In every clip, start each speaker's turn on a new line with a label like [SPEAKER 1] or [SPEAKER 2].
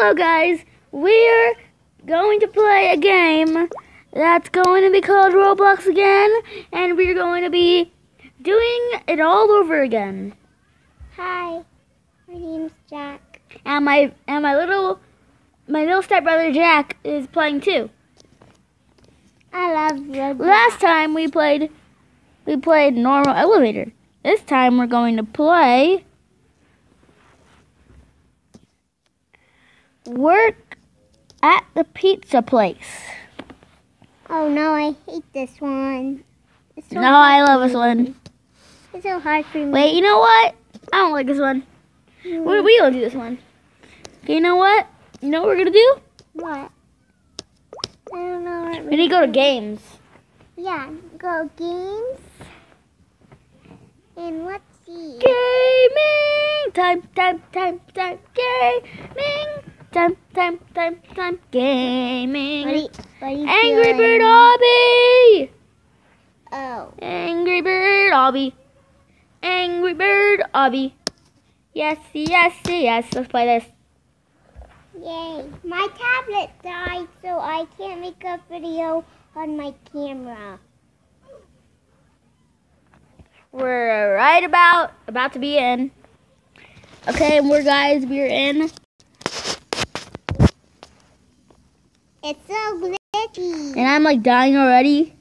[SPEAKER 1] Hello, guys. We're going to play a game that's going to be called Roblox again, and we're going to be doing it all over again.
[SPEAKER 2] Hi, my name's Jack.
[SPEAKER 1] And my and my little my little stepbrother Jack is playing too.
[SPEAKER 2] I love Roblox.
[SPEAKER 1] Last time we played we played normal elevator. This time we're going to play work at the pizza place.
[SPEAKER 2] Oh no, I hate this one. So
[SPEAKER 1] No, I love this one.
[SPEAKER 2] It's so hard for me.
[SPEAKER 1] Wait, you know what? I don't like this one.
[SPEAKER 2] Hmm.
[SPEAKER 1] We, we don't do this one. Okay, you know what? You know what we're gonna do?
[SPEAKER 2] What? I don't know. What
[SPEAKER 1] We need to go to games.
[SPEAKER 2] Yeah, go games. And let's see.
[SPEAKER 1] Gaming time, time, time, time. Gaming time, time, time, time. Gaming.
[SPEAKER 2] What are you, what are you
[SPEAKER 1] Angry
[SPEAKER 2] doing?
[SPEAKER 1] Bird Obby.
[SPEAKER 2] Oh,
[SPEAKER 1] Angry Bird Obby. Angry Bird Obby. Yes, yes, yes. Let's play this.
[SPEAKER 2] yay. My tablet died, so I can't make a video on my camera.
[SPEAKER 1] We're right about about to be in. Okay, and we're guys, we're in.
[SPEAKER 2] It's so glitchy.
[SPEAKER 1] And I'm like dying already.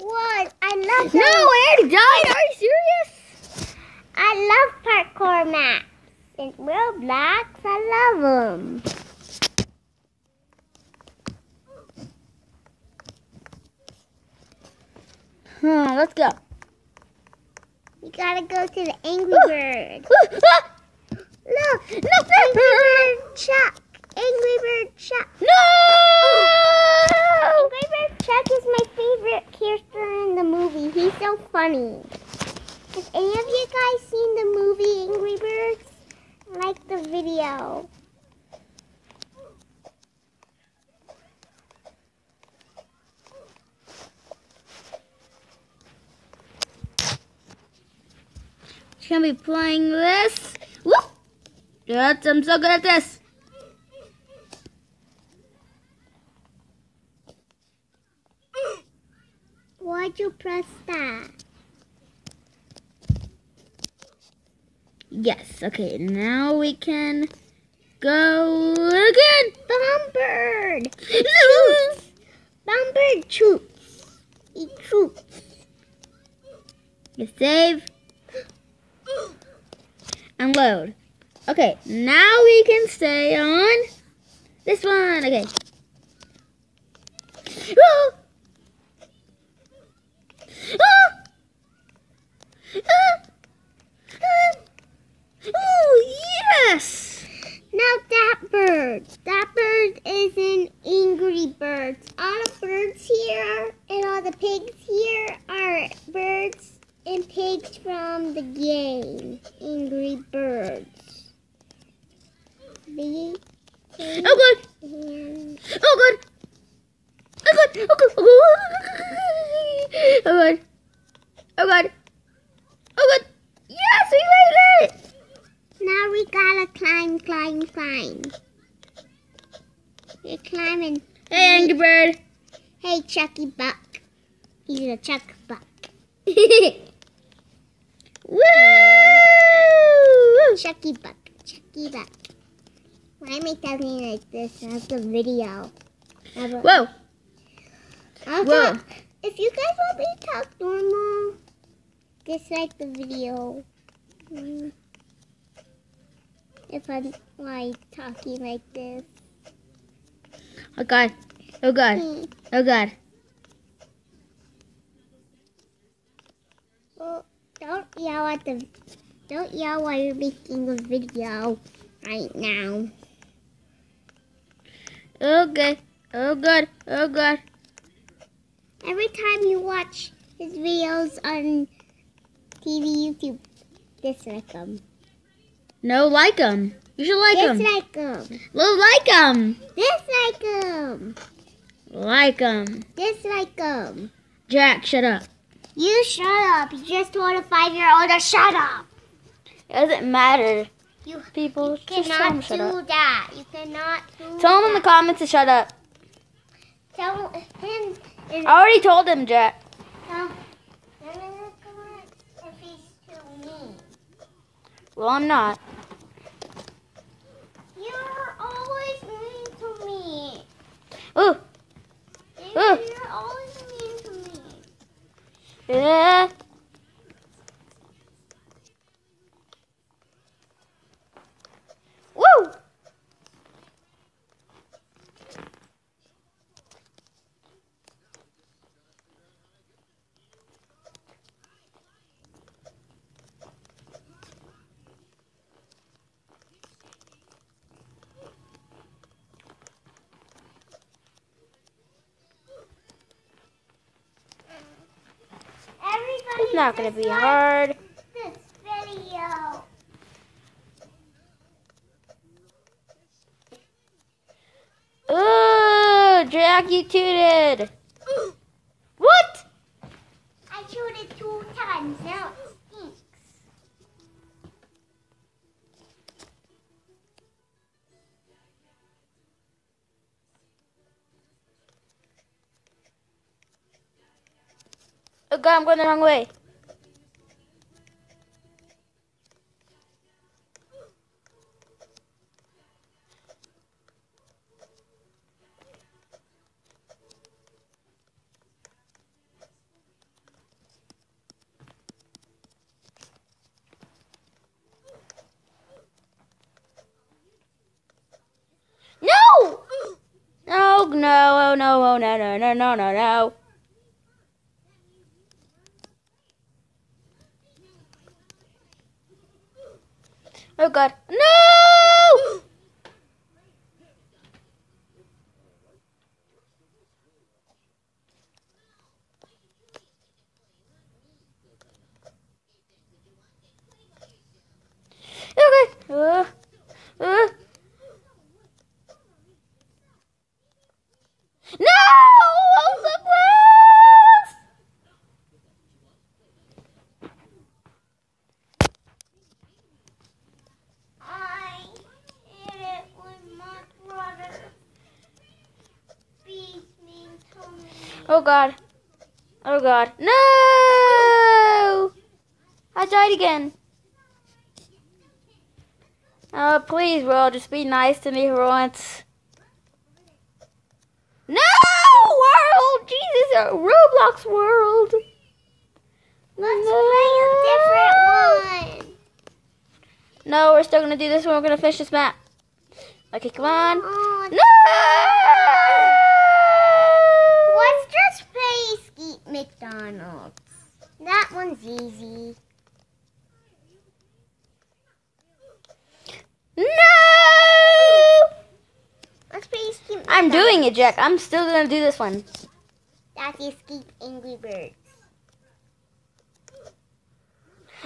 [SPEAKER 2] What? I love
[SPEAKER 1] No, I already died. Are you serious?
[SPEAKER 2] I love parkour maps. In Roblox, I love them.
[SPEAKER 1] Huh, let's go.
[SPEAKER 2] You gotta go to the Angry Bird. Look, Angry Bird Chuck. Angry Bird Chuck.
[SPEAKER 1] No!
[SPEAKER 2] Angry Bird Chuck is my favorite character in the movie. He's so funny. Have any of you guys seen the movie Angry Birds? Like the video.
[SPEAKER 1] She's gonna be playing this. Woo! Yes, I'm so good at this.
[SPEAKER 2] Why'd you press that?
[SPEAKER 1] Yes. Okay. Now we can go again.
[SPEAKER 2] Bombird! Troops! Bombird troops! Eat troops.
[SPEAKER 1] You save and load. Okay. Now we can stay on this one. Okay. Oh! Oh! Ah! Ah! Oh, yes!
[SPEAKER 2] Now that bird. That bird is an Angry Birds. All the birds here and all the pigs here are birds and pigs from the game. Angry Birds. The
[SPEAKER 1] Oh, good.
[SPEAKER 2] and
[SPEAKER 1] Oh, good. Oh, good. Oh, good. Oh, good. Oh, good. Oh, good. Yes, we made it.
[SPEAKER 2] now we gotta climb, climb, climb. You're climbing.
[SPEAKER 1] Hey, Angry Bird.
[SPEAKER 2] Hey, Chucky Buck. He's a Chuck Buck.
[SPEAKER 1] Woo!
[SPEAKER 2] Chucky Buck. Chucky Buck. Why am I talking like this? That's a video. I have a-
[SPEAKER 1] Whoa.
[SPEAKER 2] I'll
[SPEAKER 1] Whoa.
[SPEAKER 2] If you guys want me to talk normal, dislike the video. Mm. If I'm like talking like this.
[SPEAKER 1] Oh, God. Oh, God.
[SPEAKER 2] Hmm.
[SPEAKER 1] Oh, God.
[SPEAKER 2] Well, don't yell at the. Don't yell while you're making a video right now.
[SPEAKER 1] Okay. Oh, God. Oh, God.
[SPEAKER 2] Oh, Every time you watch his videos on TV, YouTube, dislike them.
[SPEAKER 1] No, like them. You should like them.
[SPEAKER 2] Dislike them.
[SPEAKER 1] Well, like them.
[SPEAKER 2] Dislike them.
[SPEAKER 1] Like them.
[SPEAKER 2] Dislike them.
[SPEAKER 1] Jack, shut up.
[SPEAKER 2] You shut up. You just told a five year old to shut up.
[SPEAKER 1] It doesn't matter.
[SPEAKER 2] You,
[SPEAKER 1] people.
[SPEAKER 2] you
[SPEAKER 1] Just tell them
[SPEAKER 2] cannot do
[SPEAKER 1] shut up.
[SPEAKER 2] that. You cannot do
[SPEAKER 1] Tell them in the comments to shut up.
[SPEAKER 2] Tell him.
[SPEAKER 1] I already told him, Jack.
[SPEAKER 2] tell him in the comments if he's too mean.
[SPEAKER 1] Well, I'm not.
[SPEAKER 2] You're always mean to me.
[SPEAKER 1] Ooh,
[SPEAKER 2] David,
[SPEAKER 1] Ugh.
[SPEAKER 2] You're always mean to me.
[SPEAKER 1] Yeah. Woo! Not gonna be hard.
[SPEAKER 2] This video.
[SPEAKER 1] Ooh, Jack, you tooted. What?
[SPEAKER 2] I it two times. Now it stinks.
[SPEAKER 1] Oh God, I'm going the wrong way. No! No, no, no, no, no, no, no. Oh god. No! Okay. Uh, uh. No! Oh, so close!
[SPEAKER 2] I ate it with my brother. Bees mean to me.
[SPEAKER 1] Oh god. Oh god. No! I died again. Oh, please, world, just be nice to me for once. No! World! Jesus, Roblox world!
[SPEAKER 2] Let's
[SPEAKER 1] no.
[SPEAKER 2] play a different one.
[SPEAKER 1] No, we're still gonna do this one. We're gonna finish this map. Okay, come on.
[SPEAKER 2] Oh,
[SPEAKER 1] No!
[SPEAKER 2] Let's just play Skeet McDonald's. Easy.
[SPEAKER 1] No!
[SPEAKER 2] Let's play Skeet
[SPEAKER 1] I'm doing it, Jack. I'm still gonna do this one.
[SPEAKER 2] That's Escape Angry Birds.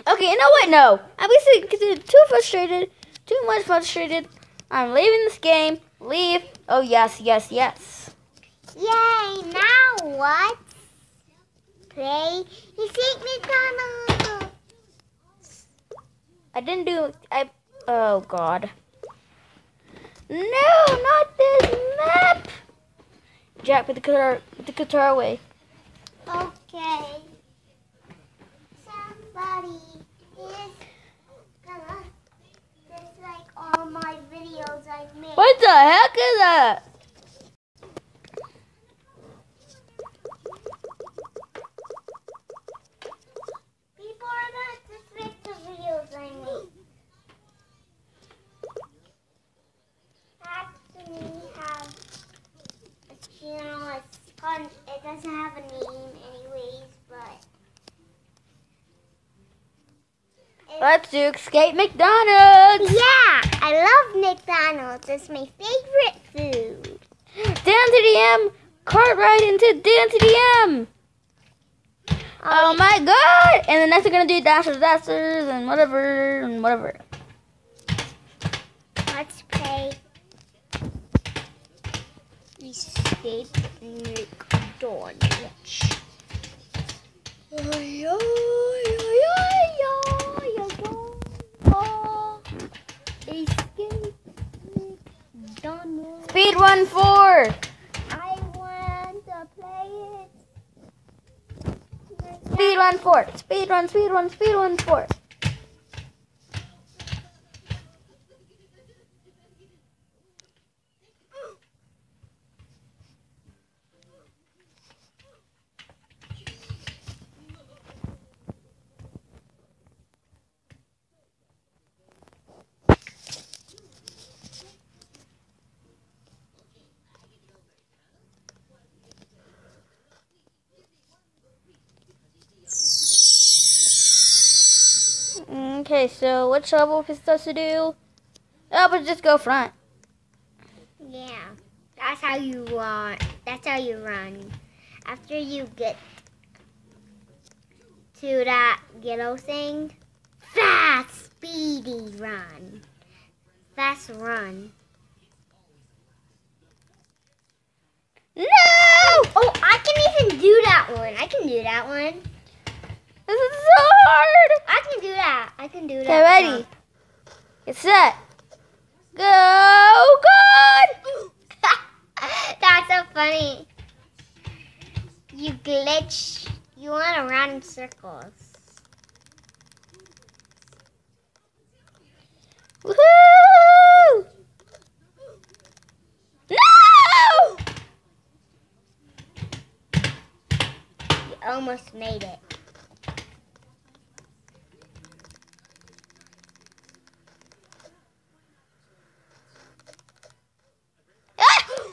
[SPEAKER 1] Okay, you know what? No. I'm basically because too frustrated. Too much frustrated. I'm leaving this game. Leave. Oh, yes, yes, yes.
[SPEAKER 2] Yay! Now what? Play Escape McDonald's.
[SPEAKER 1] I didn't do. I. Oh, God. No, not this map. Jack, put the guitar, put the guitar away.
[SPEAKER 2] Okay. Somebody is gonna dislike all my videos I've made.
[SPEAKER 1] What the heck is that?
[SPEAKER 2] People are gonna dislike the videos I made. Actually, have a channel. It's fun. It doesn't have a name, anyways, but. It-
[SPEAKER 1] Let's do Escape McDonald's.
[SPEAKER 2] Yeah, I love McDonald's. It's my favorite food.
[SPEAKER 1] Down to the M. Cart ride into Down to the M. Oh my god! And then next we're gonna do Dash of Disasters and whatever and whatever.
[SPEAKER 2] Let's play Escape McDonald's. Oh, Escape
[SPEAKER 1] Speed run four.
[SPEAKER 2] I want to play it.
[SPEAKER 1] Speed run four. Speed run, speed run, speed run four. Okay, so which level is supposed to do? Oh, but just go front.
[SPEAKER 2] Yeah, that's how you run. That's how you run. After you get to that yellow thing, fast, speedy run. Fast run.
[SPEAKER 1] No!
[SPEAKER 2] Oh, I can even do that one. I can do that one.
[SPEAKER 1] This is so hard.
[SPEAKER 2] I can do that. I can do that.
[SPEAKER 1] Get ready. Get set. Go, good.
[SPEAKER 2] That's so funny. You glitch. You want to run in circles.
[SPEAKER 1] Woohoo! No!
[SPEAKER 2] You almost made it.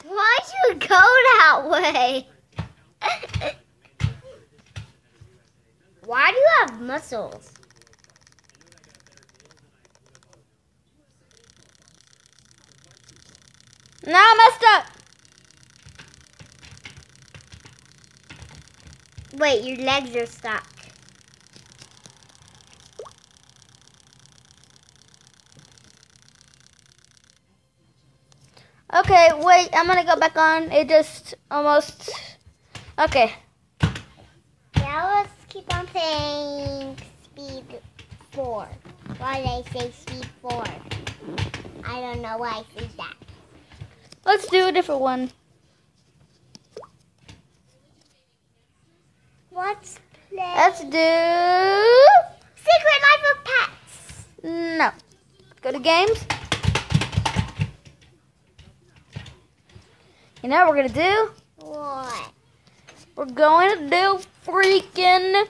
[SPEAKER 2] Why'd you go that way? Why do you have muscles?
[SPEAKER 1] Now I messed up.
[SPEAKER 2] Wait, your legs are stuck.
[SPEAKER 1] Okay, wait. I'm gonna go back on. It just almost. Okay.
[SPEAKER 2] Now let's keep on playing 4. Why did I say Speed 4? I don't know why I said that.
[SPEAKER 1] Let's do a different one.
[SPEAKER 2] Let's play
[SPEAKER 1] Let's do.
[SPEAKER 2] Secret Life of Pets.
[SPEAKER 1] No. Go to games. You know what we're gonna do?
[SPEAKER 2] What?
[SPEAKER 1] We're going to do freaking,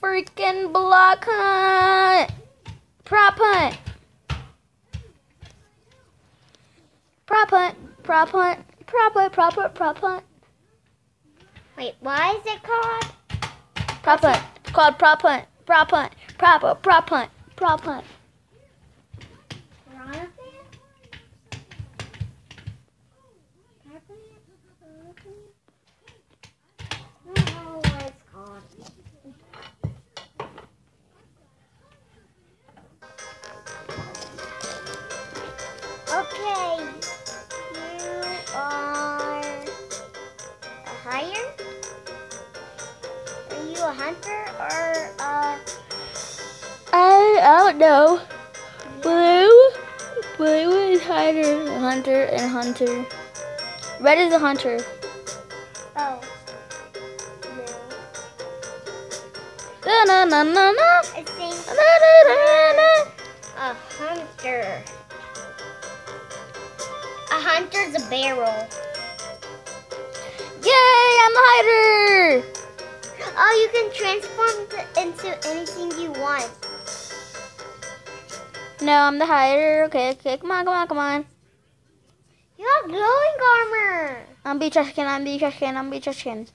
[SPEAKER 1] freaking block hunt. Prop hunt. Prop hunt. Prop hunt. Prop hunt. Prop hunt. Prop hunt.
[SPEAKER 2] Wait, what is it called?
[SPEAKER 1] Prop hunt. It's called prop hunt. Prop hunt. Prop hunt. Prop hunt. Prop hunt.
[SPEAKER 2] Know.
[SPEAKER 1] Blue. Blue is hider, hunter, and hunter. Red is a hunter.
[SPEAKER 2] oh? No.
[SPEAKER 1] na na na na.
[SPEAKER 2] I think
[SPEAKER 1] Na, na, na, na.
[SPEAKER 2] a hunter. A hunter's a barrel.
[SPEAKER 1] Yay! I'm the hider.
[SPEAKER 2] Oh, you can transform into anything you want.
[SPEAKER 1] No, I'm the hider. Okay, okay. Come on, come on, come on.
[SPEAKER 2] You have glowing armor.
[SPEAKER 1] I'm be trash can. I'm be trash can. I'm be trash can.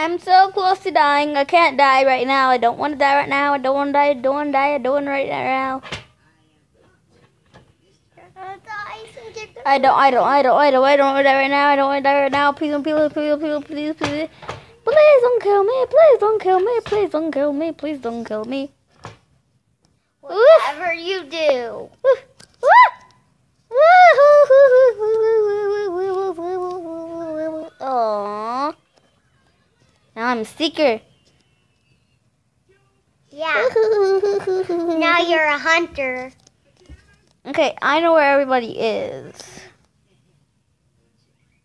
[SPEAKER 1] I'm so close to dying. I can't die right now. I don't want to die right now. I don't want to die. I don't want to die. I don't want to right now. I don't, I don't, I don't, I don't, I don't want to die right now. I don't want to die right now. Please, please, please, please, please, please. Please don't kill me. Please don't kill me. Please don't kill me. Please don't kill me.
[SPEAKER 2] Whatever you do.
[SPEAKER 1] A seeker.
[SPEAKER 2] Yeah. now you're a hunter.
[SPEAKER 1] Okay, I know where everybody is.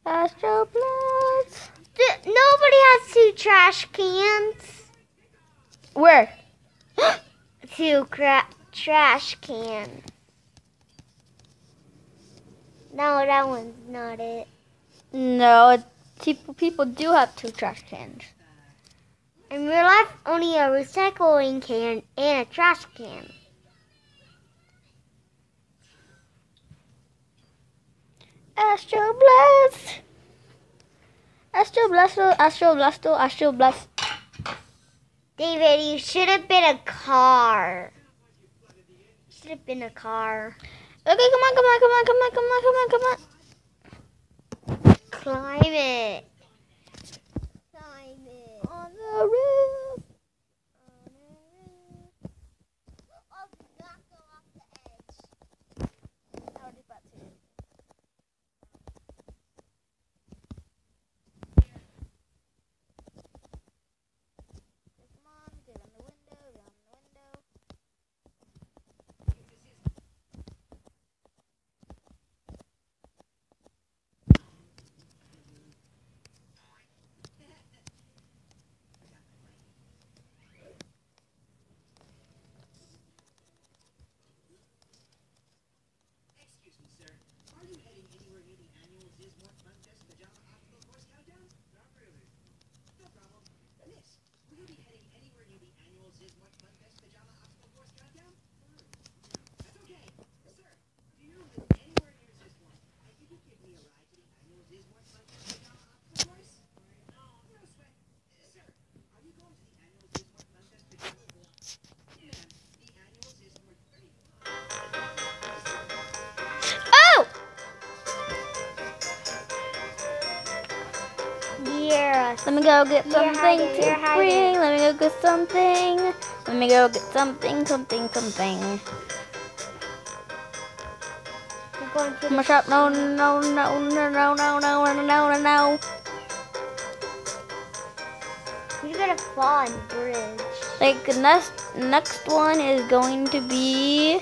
[SPEAKER 1] Astro
[SPEAKER 2] nobody has two trash cans.
[SPEAKER 1] Where?
[SPEAKER 2] two cra- trash cans. No, that one's not it.
[SPEAKER 1] No, people people do have two trash cans.
[SPEAKER 2] In real life, only a recycling can and a trash can.
[SPEAKER 1] Astro Blast. Astro Blasto, Astro Blasto, oh, Astro Blast.
[SPEAKER 2] David, you should have been a car. Should have been a car.
[SPEAKER 1] Okay, come on, come on, come on, come on, come on, come on, come on.
[SPEAKER 2] Climb it
[SPEAKER 1] sorry.
[SPEAKER 2] Yeah.
[SPEAKER 1] Let me go get something
[SPEAKER 2] hiding,
[SPEAKER 1] to
[SPEAKER 2] you're
[SPEAKER 1] bring. Let me go get something. Let me go get something, something, something.
[SPEAKER 2] Going to
[SPEAKER 1] My shop, no, no, no, no, no, no, no, no, no, no, no.
[SPEAKER 2] You're gonna fall on the bridge.
[SPEAKER 1] Like the next next one is going to be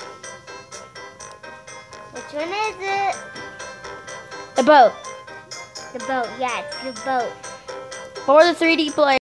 [SPEAKER 2] Which one is it?
[SPEAKER 1] the boat
[SPEAKER 2] The boat. Yeah, it's the boat.
[SPEAKER 1] For the 3D player.